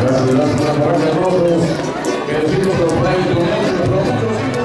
Gracias, gracias, gracias a todos. Que el ciclo se lo pueda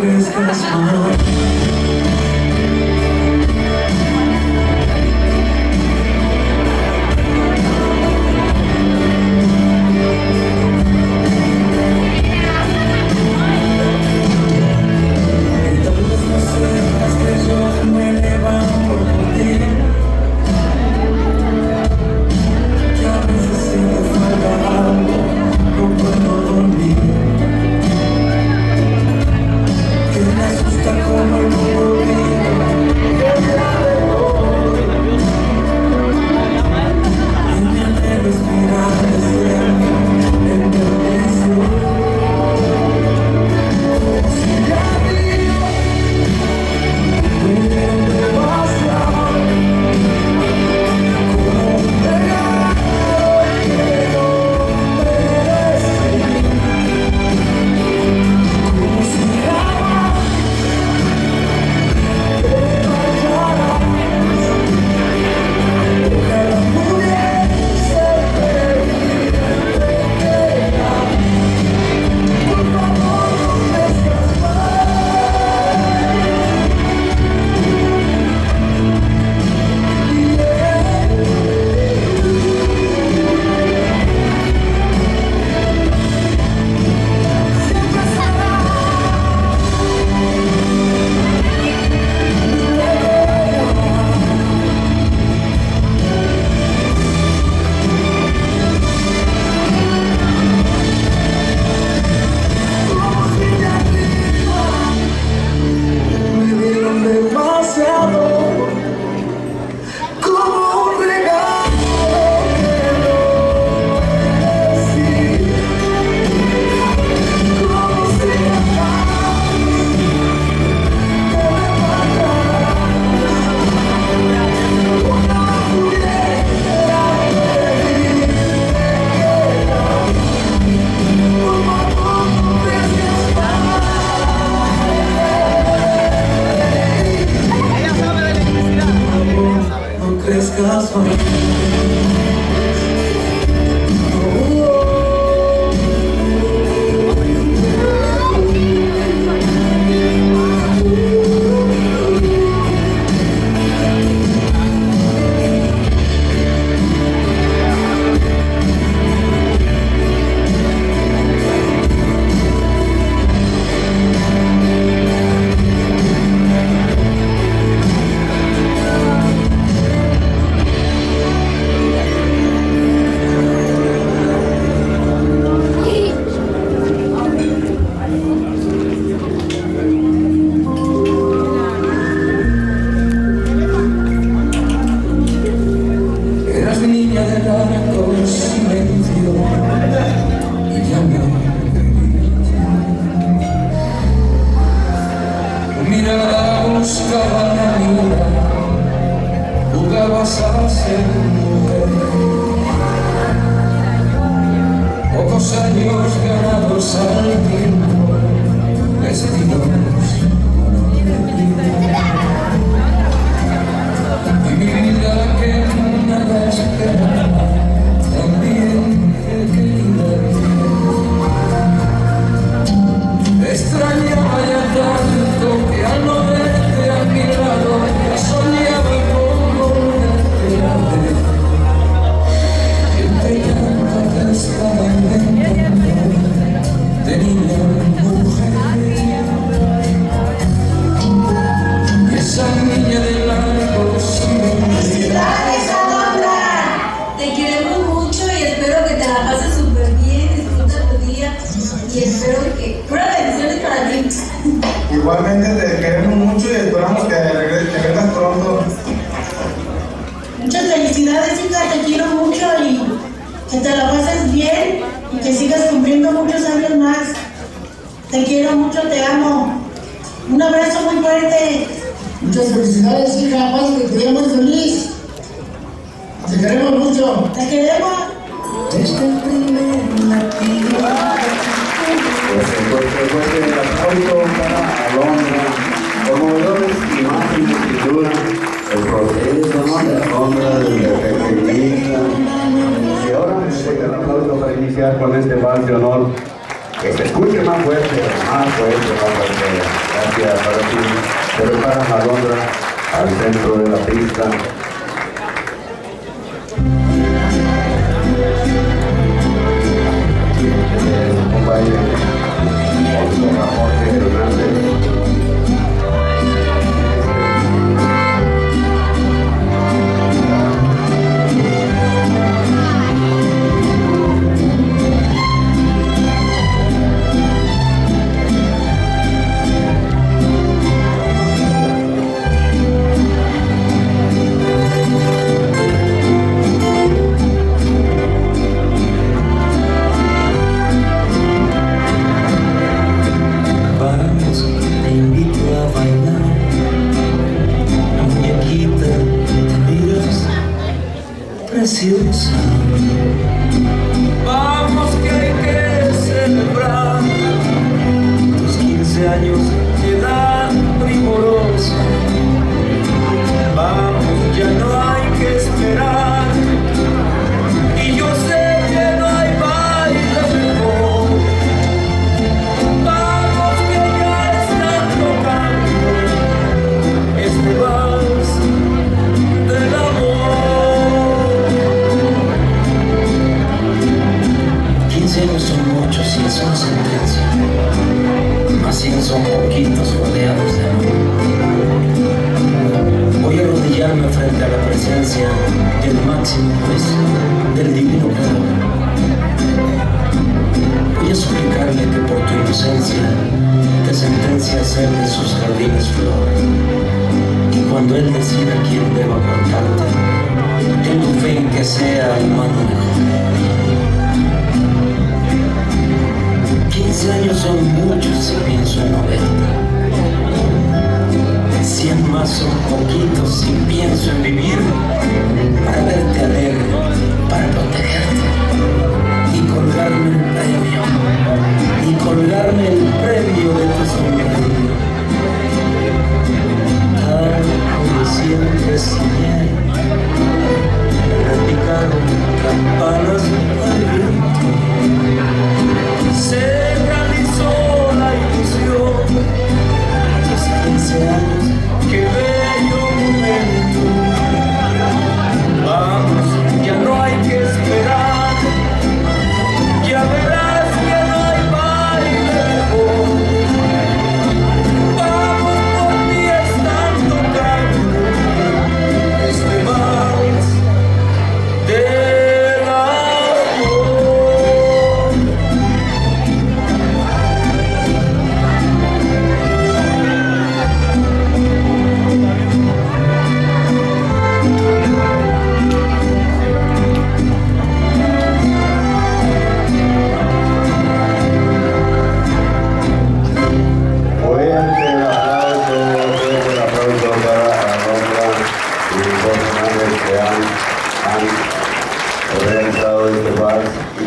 Christmas, my buscaba camina, jugabas a ser mujer. Pocos años ganados al tiempo, destino. fuerte. Muchas felicidades, hija. Paz, que te vea muy feliz. Te queremos mucho. Te queremos. Desde el primer latido. Pues, pues, pues, pues el golpe fuerte del aplauso para Alondra. Conmovedores imágenes que figuran el proceso, ¿no? De Alondra, del perfeccionista. Y ahora llega el aplauso para iniciar con este vals de honor. Que se escuche más fuerte, más fuerte, más fuerte. Gracias para ti. Se prepara Malondra al centro de la pista. Brasil. si es una sentencia, más si son poquitos rodeados de amor. Voy a arrodillarme frente a la presencia del máximo juez, del divino creador. Voy a suplicarle que por tu inocencia te sentencia a ser de sus jardines flor. Y cuando él decida quién deba contarte, tengo fe en que sea el humano mejor. 15 años son muchos si pienso en 90 100 más son poquitos si pienso en vivir.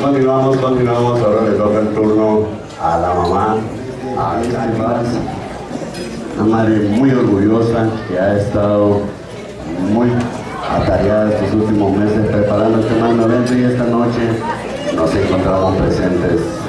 continuamos, continuamos, ahora le toca el turno a la mamá, a este vals. Una madre muy orgullosa que ha estado muy atareada estos últimos meses preparando este magno evento y esta noche nos encontramos presentes.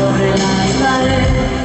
sobre la pared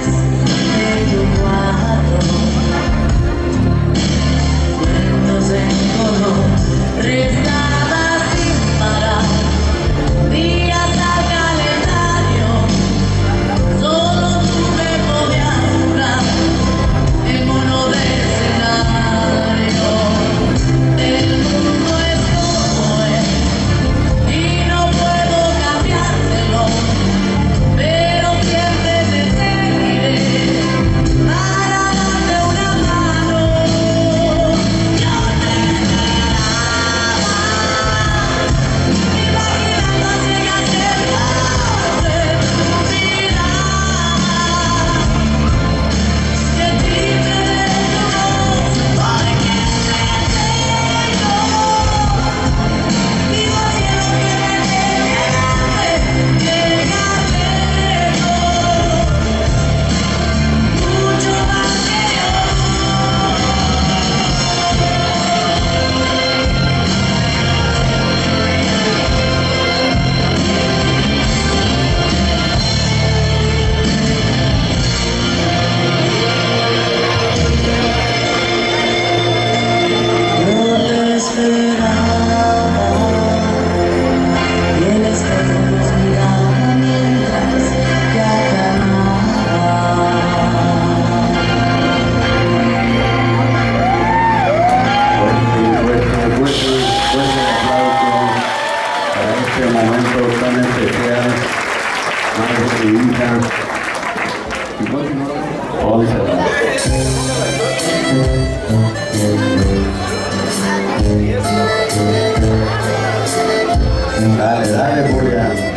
Dale, dale, Julián.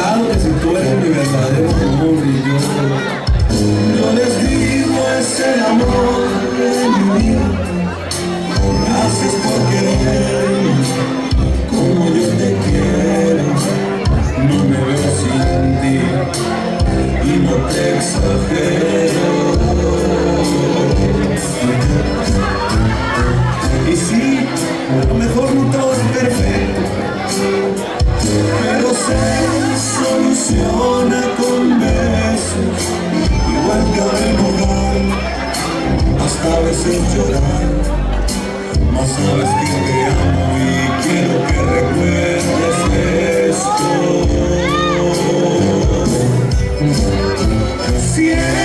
Preguntado que tú eres mi verdadero amor y yo Yo les digo es el amor de mi vida Yeah.